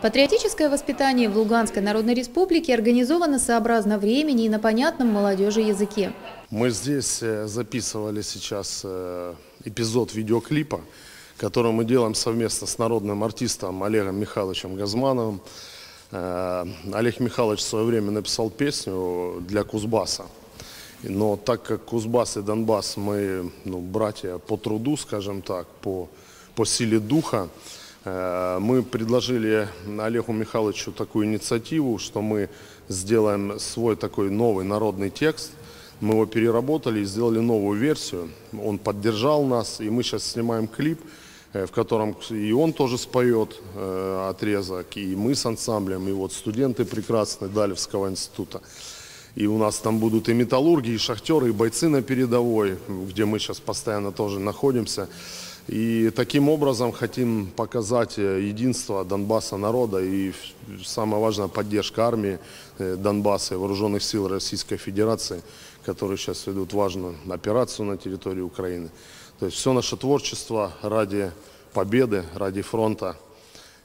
Патриотическое воспитание в Луганской Народной Республике организовано сообразно времени и на понятном молодежи языке. Мы здесь э, записывали сейчас э, эпизод видеоклипа, который мы делаем совместно с народным артистом Олегом Михайловичем Газмановым. Э, Олег Михайлович в свое время написал песню для Кузбасса. Но так как Кузбасс и Донбасс мы ну, братья по труду, скажем так, по, по силе духа, мы предложили Олегу Михайловичу такую инициативу, что мы сделаем свой такой новый народный текст. Мы его переработали и сделали новую версию. Он поддержал нас, и мы сейчас снимаем клип, э, в котором и он тоже споет э, отрезок, и мы с ансамблем, и вот студенты прекрасные Далевского института. И у нас там будут и металлурги, и шахтеры, и бойцы на передовой, где мы сейчас постоянно тоже находимся. И таким образом хотим показать э, единство Донбасса народа и самое важное поддержка армии э, Донбасса и вооруженных сил Российской Федерации, которые сейчас ведут важную операцию на территории Украины. То есть все наше творчество ради победы, ради фронта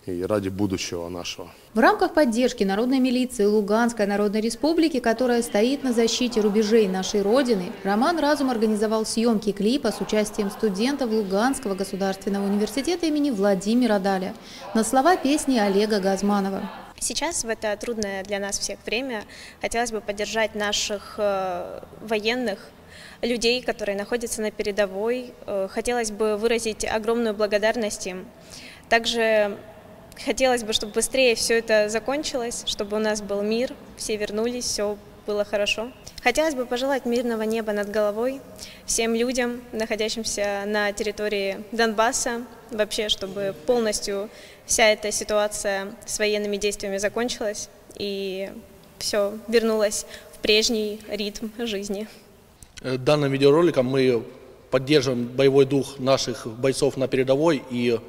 и ради будущего нашего. В рамках поддержки Народной милиции Луганской Народной Республики, которая стоит на защите рубежей нашей Родины, Роман Разум организовал съемки клипа с участием студентов Луганского государственного университета имени Владимира Даля на слова песни Олега Газманова. Сейчас в это трудное для нас всех время хотелось бы поддержать наших э, военных, людей, которые находятся на передовой. Э, хотелось бы выразить огромную благодарность им. Также Хотелось бы, чтобы быстрее все это закончилось, чтобы у нас был мир, все вернулись, все было хорошо. Хотелось бы пожелать мирного неба над головой всем людям, находящимся на территории Донбасса, вообще, чтобы полностью вся эта ситуация с военными действиями закончилась и все вернулось в прежний ритм жизни. Э, данным видеороликом мы поддерживаем боевой дух наших бойцов на передовой и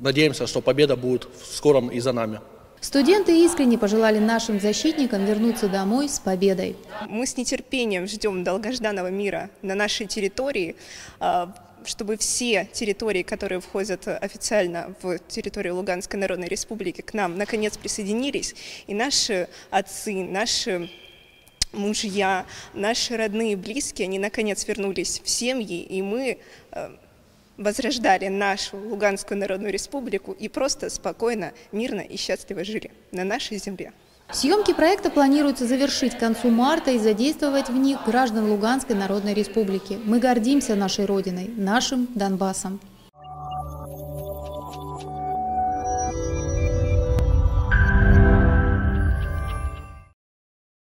надеемся, что победа будет в скором и за нами. Студенты искренне пожелали нашим защитникам вернуться домой с победой. Мы с нетерпением ждем долгожданного мира на нашей территории, а, чтобы все территории, которые входят официально в территорию Луганской Народной Республики, к нам наконец присоединились, и наши отцы, наши мужья, наши родные и близкие, они наконец вернулись в семьи, и мы а, возрождали нашу Луганскую Народную Республику и просто спокойно, мирно и счастливо жили на нашей земле. Съемки проекта планируется завершить к концу марта и задействовать в них граждан Луганской Народной Республики. Мы гордимся нашей Родиной, нашим Донбассом.